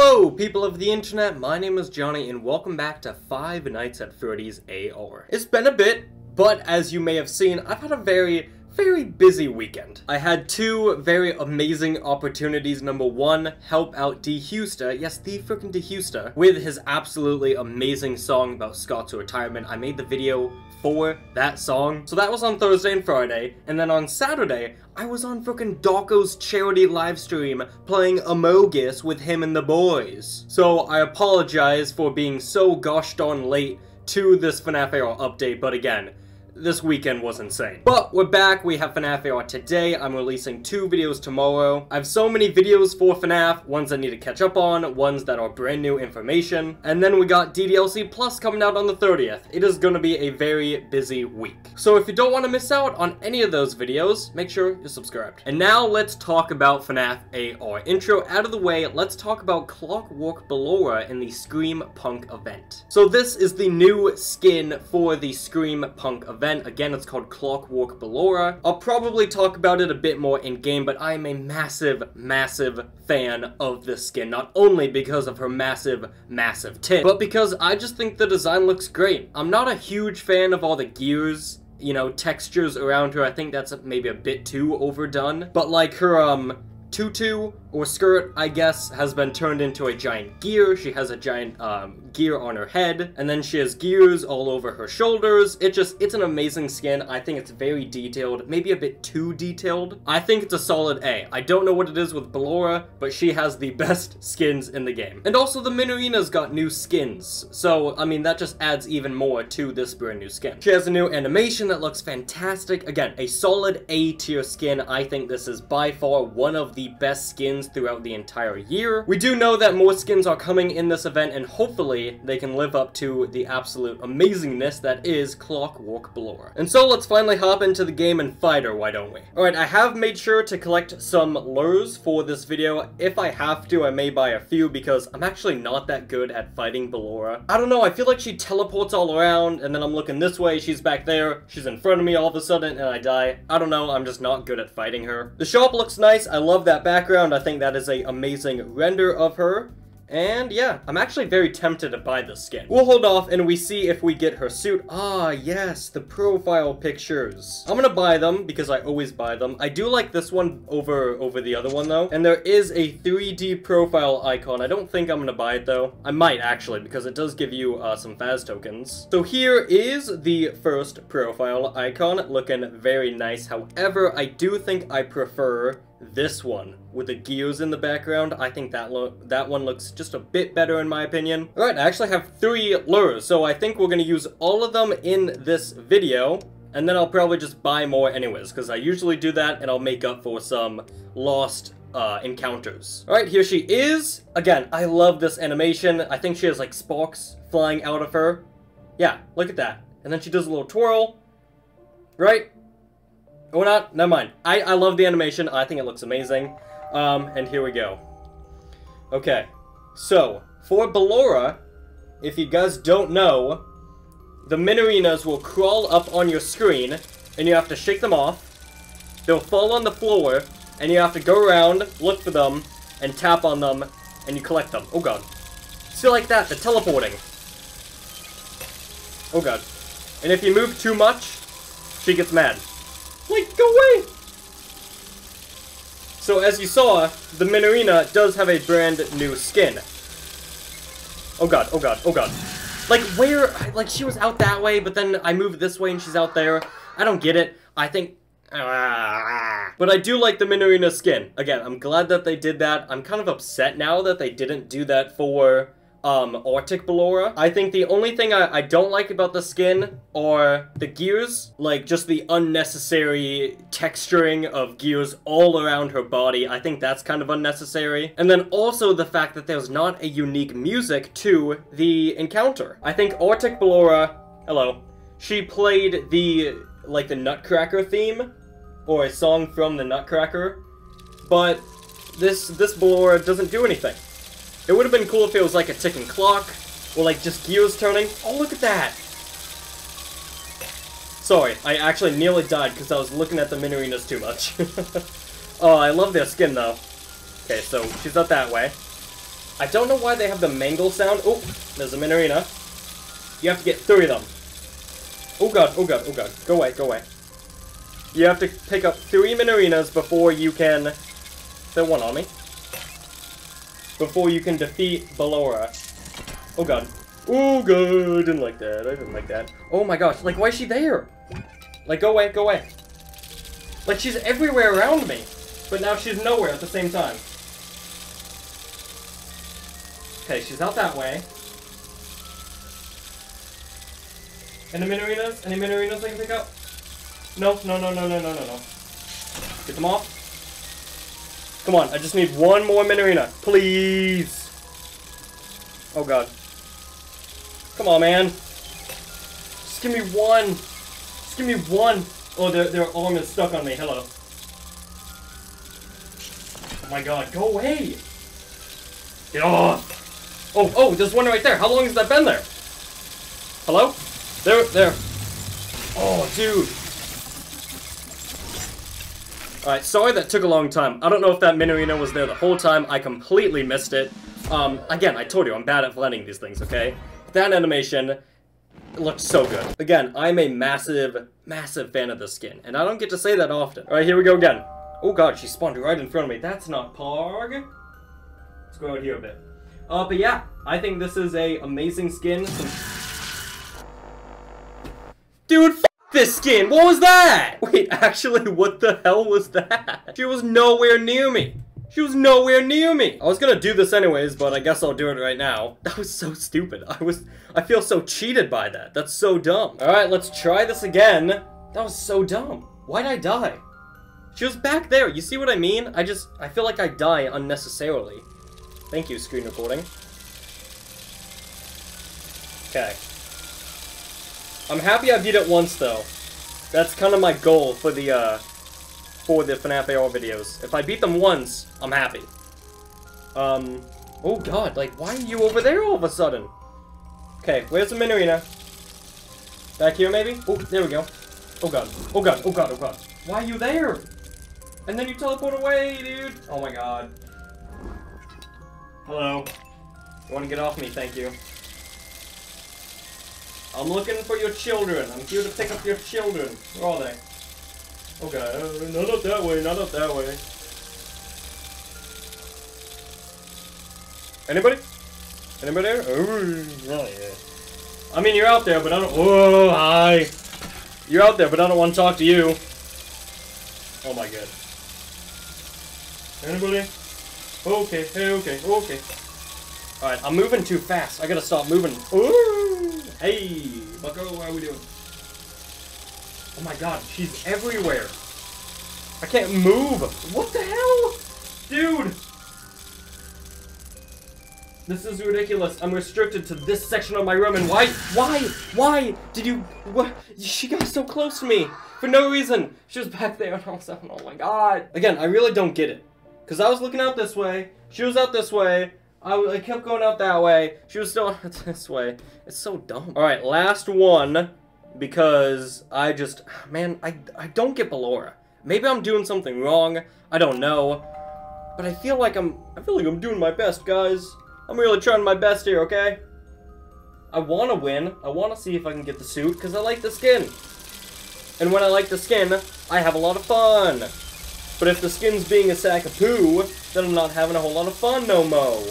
Hello, people of the internet, my name is Johnny, and welcome back to Five Nights at Freddy's AR. It's been a bit, but as you may have seen, I've had a very, very busy weekend. I had two very amazing opportunities. Number one, help out DHeusta, yes, the freaking DHeusta, with his absolutely amazing song about Scott's retirement. I made the video for that song. So that was on Thursday and Friday, and then on Saturday, I was on frickin' Dawko's charity livestream playing Amogus with him and the boys. So I apologize for being so gosh darn late to this FNAF update, but again, this weekend was insane. But we're back, we have FNAF AR today, I'm releasing two videos tomorrow. I have so many videos for FNAF, ones I need to catch up on, ones that are brand new information, and then we got DDLC Plus coming out on the 30th. It is gonna be a very busy week. So if you don't want to miss out on any of those videos, make sure you're subscribed. And now let's talk about FNAF AR. Intro out of the way, let's talk about Clockwork Ballora in the Scream Punk event. So this is the new skin for the Scream Punk event event. Again, it's called Clockwork Ballora. I'll probably talk about it a bit more in-game, but I am a massive, massive fan of this skin. Not only because of her massive, massive tit, but because I just think the design looks great. I'm not a huge fan of all the gears you know, textures around her. I think that's maybe a bit too overdone. But like her, um, tutu or skirt, I guess, has been turned into a giant gear. She has a giant um, gear on her head, and then she has gears all over her shoulders. It just, it's an amazing skin. I think it's very detailed, maybe a bit too detailed. I think it's a solid A. I don't know what it is with Ballora, but she has the best skins in the game. And also the Minireena's got new skins, so, I mean, that just adds even more to this brand new skin. She has a new animation that looks fantastic. Again, a solid A tier skin. I think this is by far one of the best skins skins throughout the entire year. We do know that more skins are coming in this event, and hopefully they can live up to the absolute amazingness that is Clockwork Ballora. And so let's finally hop into the game and fight her, why don't we? Alright, I have made sure to collect some lures for this video. If I have to, I may buy a few because I'm actually not that good at fighting Ballora. I don't know, I feel like she teleports all around, and then I'm looking this way, she's back there, she's in front of me all of a sudden, and I die. I don't know, I'm just not good at fighting her. The shop looks nice, I love that background, I think that is a amazing render of her. And yeah, I'm actually very tempted to buy this skin. We'll hold off and we see if we get her suit. Ah, yes, the profile pictures. I'm gonna buy them because I always buy them. I do like this one over, over the other one though. And there is a 3D profile icon. I don't think I'm gonna buy it though. I might actually because it does give you uh, some Faz tokens. So here is the first profile icon looking very nice. However, I do think I prefer this one with the gears in the background. I think that that one looks just a bit better in my opinion. All right, I actually have three lures, so I think we're gonna use all of them in this video. And then I'll probably just buy more anyways, because I usually do that and I'll make up for some lost uh, encounters. All right, here she is. Again, I love this animation. I think she has like sparks flying out of her. Yeah, look at that. And then she does a little twirl, right? Or not, never mind. I, I love the animation, I think it looks amazing. Um, and here we go. Okay, so, for Ballora, if you guys don't know, the Minireenas will crawl up on your screen, and you have to shake them off. They'll fall on the floor, and you have to go around, look for them, and tap on them, and you collect them. Oh god. See like that, they're teleporting. Oh god. And if you move too much, she gets mad. Like, go away! So as you saw, the Minireena does have a brand new skin. Oh god, oh god, oh god. Like, where, like, she was out that way, but then I moved this way and she's out there. I don't get it. I think, ah. but I do like the Minireena skin. Again, I'm glad that they did that. I'm kind of upset now that they didn't do that for um, Arctic Ballora. I think the only thing I, I don't like about the skin are the gears, like just the unnecessary texturing of gears all around her body. I think that's kind of unnecessary. And then also the fact that there's not a unique music to the encounter. I think Arctic Ballora, hello, she played the, like the Nutcracker theme, or a song from the Nutcracker, but this, this Ballora doesn't do anything. It would have been cool if it was like a ticking clock, or like just gears turning. Oh, look at that! Sorry, I actually nearly died because I was looking at the Minireenas too much. oh, I love their skin though. Okay, so she's not that way. I don't know why they have the mangle sound. Oh, there's a Minireena. You have to get three of them. Oh god, oh god, oh god. Go away, go away. You have to pick up three Minireenas before you can... They're one on me. Before you can defeat Ballora. Oh god. Oh god, I didn't like that. I didn't like that. Oh my gosh, like why is she there? Like go away, go away. Like she's everywhere around me. But now she's nowhere at the same time. Okay, she's out that way. Any Minireenas? Any Minireenas I can pick up? No, no, no, no, no, no, no, no. Get them off. Come on, I just need one more Minireena. Please. Oh god. Come on, man. Just give me one. Just give me one. Oh, their, their arm is stuck on me. Hello. Oh my god, go away! Get off! Oh, oh, there's one right there. How long has that been there? Hello? There, there. Oh, dude. Alright, sorry that took a long time. I don't know if that Minireena was there the whole time. I completely missed it. Um, again, I told you, I'm bad at blending these things, okay? That animation looks so good. Again, I'm a massive, massive fan of this skin, and I don't get to say that often. Alright, here we go again. Oh god, she spawned right in front of me. That's not Pog. Let's go out here a bit. Uh, but yeah, I think this is a amazing skin. Dude, this skin! What was that? Wait, actually, what the hell was that? She was nowhere near me. She was nowhere near me. I was gonna do this anyways, but I guess I'll do it right now. That was so stupid. I was, I feel so cheated by that. That's so dumb. All right, let's try this again. That was so dumb. Why'd I die? She was back there. You see what I mean? I just, I feel like I die unnecessarily. Thank you, screen recording. Okay. I'm happy I beat it once, though. That's kind of my goal for the, uh, for the FNAF AR videos. If I beat them once, I'm happy. Um, oh god, like, why are you over there all of a sudden? Okay, where's the Minireena? Back here, maybe? Oh, there we go. Oh god, oh god, oh god, oh god. Why are you there? And then you teleport away, dude! Oh my god. Hello. You wanna get off me, thank you. I'm looking for your children. I'm here to pick up your children. Where are they? Okay, uh, not up that way, not up that way. Anybody? Anybody there? Oh, yeah. I mean, you're out there, but I don't... Oh, hi. You're out there, but I don't want to talk to you. Oh my god. Anybody? Okay, hey, okay, okay. Alright, I'm moving too fast. I gotta stop moving. Ooh! Hey! Bucko, how are we doing? Oh my god, she's everywhere. I can't move. What the hell? Dude! This is ridiculous. I'm restricted to this section of my room, and why? Why? Why did you? What? She got so close to me for no reason. She was back there, and all of a sudden, oh my god. Again, I really don't get it. Because I was looking out this way, she was out this way, I, I kept going out that way, she was still out this way. It's so dumb. Alright, last one, because I just, man, I, I don't get Ballora. Maybe I'm doing something wrong, I don't know. But I feel like I'm, I feel like I'm doing my best, guys. I'm really trying my best here, okay? I want to win. I want to see if I can get the suit, because I like the skin. And when I like the skin, I have a lot of fun. But if the skin's being a sack of poo, then I'm not having a whole lot of fun no mo.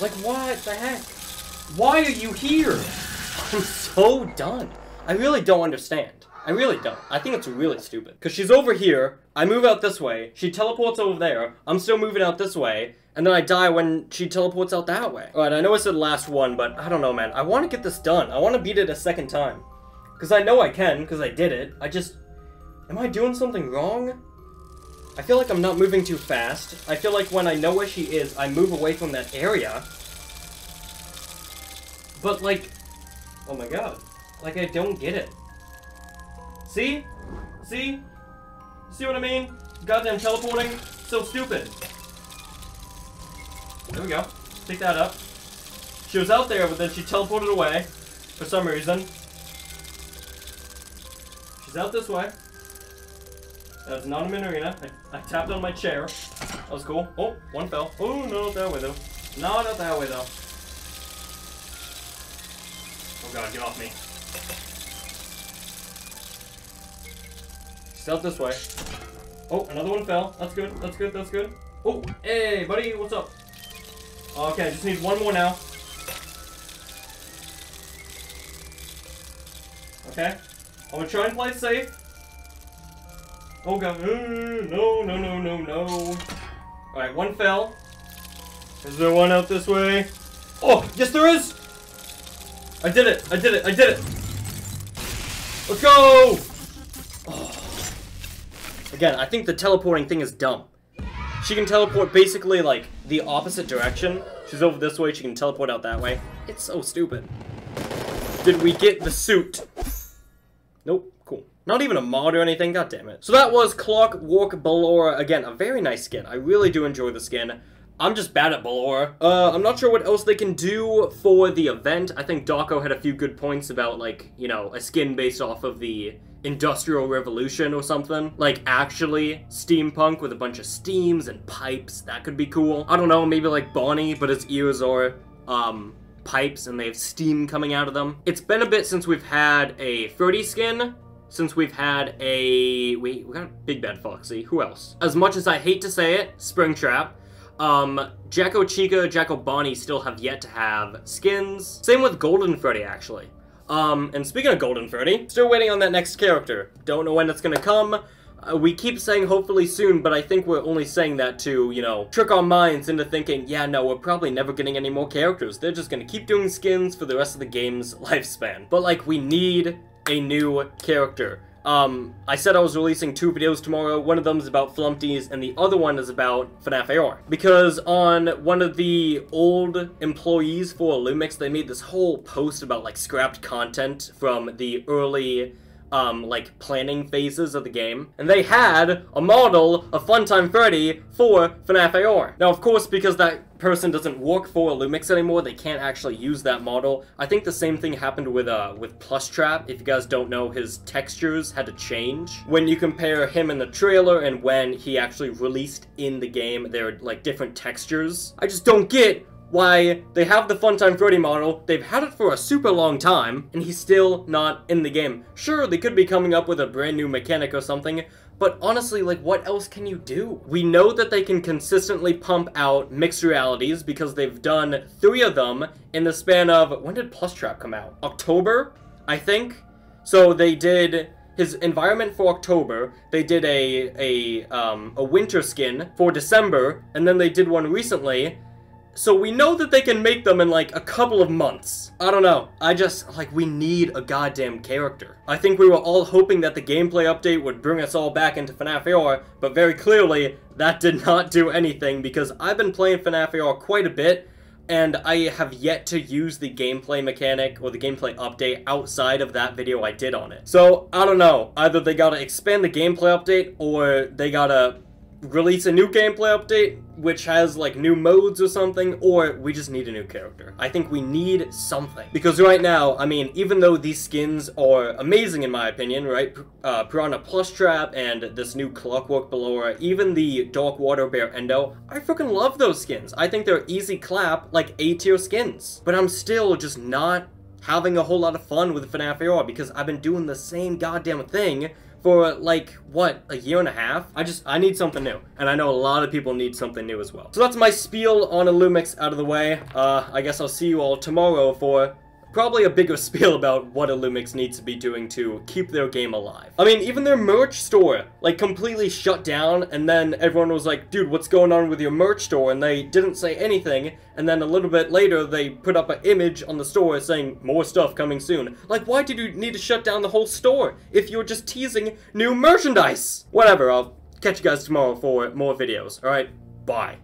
Like, what the heck? Why are you here? I'm so done. I really don't understand. I really don't. I think it's really stupid. Because she's over here, I move out this way, she teleports over there, I'm still moving out this way, and then I die when she teleports out that way. Alright, I know it's the last one, but I don't know, man. I want to get this done. I want to beat it a second time. Because I know I can, because I did it. I just... Am I doing something wrong? I feel like I'm not moving too fast. I feel like when I know where she is, I move away from that area. But, like... Oh my god. Like, I don't get it. See? See? See what I mean? Goddamn teleporting. So stupid. There we go. Pick that up. She was out there, but then she teleported away. For some reason. She's out this way. That's not a Minireena. I, I tapped on my chair. That was cool. Oh, one fell. Oh, no, not that way, though. No, not that way, though. Oh god, get off me. Stealth this way. Oh, another one fell. That's good, that's good, that's good. Oh, hey, buddy, what's up? Okay, I just need one more now. Okay. I'm gonna try and play safe. Oh god, no, no, no, no, no. Alright, one fell. Is there one out this way? Oh, yes there is! I did it, I did it, I did it! Let's go! Oh. Again, I think the teleporting thing is dumb. She can teleport basically, like, the opposite direction. She's over this way, she can teleport out that way. It's so stupid. Did we get the suit? Nope. Not even a mod or anything, god damn it. So that was Clockwork Ballora. Again, a very nice skin. I really do enjoy the skin. I'm just bad at Ballora. Uh, I'm not sure what else they can do for the event. I think Dawko had a few good points about, like, you know, a skin based off of the Industrial Revolution or something. Like, actually, steampunk with a bunch of steams and pipes. That could be cool. I don't know, maybe like Bonnie, but his ears are, um, pipes and they have steam coming out of them. It's been a bit since we've had a Freddy skin, since we've had a... Wait, we got Big Bad Foxy. Who else? As much as I hate to say it, Springtrap, um, Jack-O-Chica, Jacko Bonnie still have yet to have skins. Same with Golden Freddy, actually. Um, and speaking of Golden Freddy, still waiting on that next character. Don't know when it's gonna come. Uh, we keep saying hopefully soon, but I think we're only saying that to, you know, trick our minds into thinking, yeah, no, we're probably never getting any more characters. They're just gonna keep doing skins for the rest of the game's lifespan. But, like, we need a new character. Um, I said I was releasing two videos tomorrow. One of them is about Flumpties, and the other one is about FNAF AR. Because on one of the old employees for Illumix, they made this whole post about, like, scrapped content from the early um, like, planning phases of the game. And they had a model of Funtime Freddy for FNAF AR. Now, of course, because that person doesn't work for Illumix anymore, they can't actually use that model. I think the same thing happened with, uh, with Plushtrap. If you guys don't know, his textures had to change. When you compare him in the trailer and when he actually released in the game, they're, like, different textures. I just don't get why they have the Funtime Freddy model, they've had it for a super long time, and he's still not in the game. Sure, they could be coming up with a brand new mechanic or something, but honestly, like, what else can you do? We know that they can consistently pump out mixed realities because they've done three of them in the span of, when did Plushtrap come out? October, I think? So they did his environment for October, they did a, a, um, a winter skin for December, and then they did one recently so we know that they can make them in like a couple of months. I don't know. I just, like, we need a goddamn character. I think we were all hoping that the gameplay update would bring us all back into FNAF AR, but very clearly, that did not do anything because I've been playing FNAF AR quite a bit, and I have yet to use the gameplay mechanic or the gameplay update outside of that video I did on it. So, I don't know. Either they gotta expand the gameplay update, or they gotta release a new gameplay update which has like new modes or something, or we just need a new character. I think we need something. Because right now, I mean, even though these skins are amazing in my opinion, right? Uh, Piranha Plushtrap and this new Clockwork Ballora, even the Dark Water Bare Endo, I freaking love those skins. I think they're easy clap, like A tier skins. But I'm still just not having a whole lot of fun with FNAF AR because I've been doing the same goddamn thing for like what a year and a half? I just i need something new and i know a lot of people need something new as well. So that's my spiel on Illumix out of the way. Uh i guess i'll see you all tomorrow for probably a bigger spiel about what Illumix needs to be doing to keep their game alive. I mean, even their merch store, like, completely shut down, and then everyone was like, dude, what's going on with your merch store? And they didn't say anything, and then a little bit later, they put up an image on the store saying, more stuff coming soon. Like, why did you need to shut down the whole store if you were just teasing new merchandise? Whatever, I'll catch you guys tomorrow for more videos, alright? Bye.